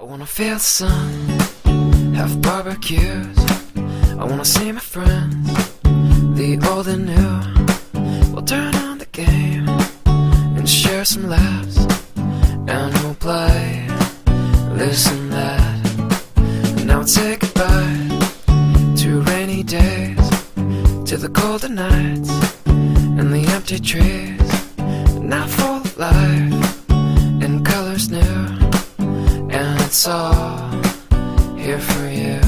I wanna feel the sun, have barbecues. I wanna see my friends, the old and new. We'll turn on the game and share some laughs, and we'll play this and that. Now we'll say goodbye to rainy days, to the colder nights and the empty trees. Now full of life and colors new, and it's all here for you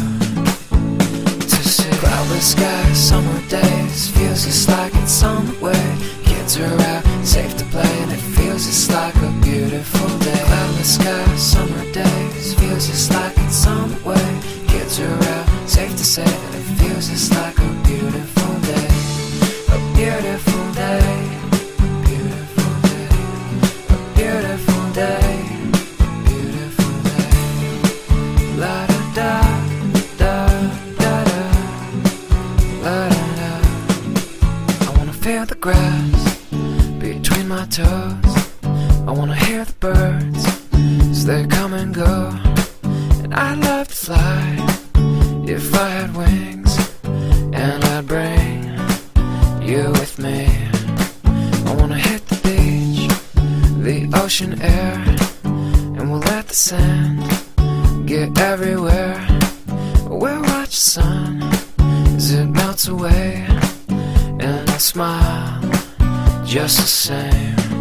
to see. Cloudless sky, summer days, feels just like it's the way. Kids are out, safe to play, and it feels just like a beautiful day. Cloudless sky, summer days, feels just like it's the way. Kids are out, safe to say that it feels just like feel the grass between my toes. I wanna hear the birds as they come and go. And I'd love to fly if I had wings, and I'd bring you with me. I wanna hit the beach, the ocean air, and we'll let the sand get everywhere. We'll watch the sun as it melts away, smile just the same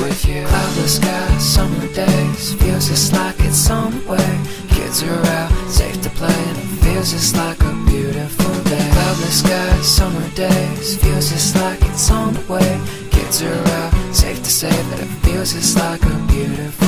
with you. Cloudless skies, summer days, feels just like it's way. Kids are out, safe to play, and it feels just like a beautiful day. Cloudless skies, summer days, feels just like it's way. Kids are out, safe to say that it feels just like a beautiful day.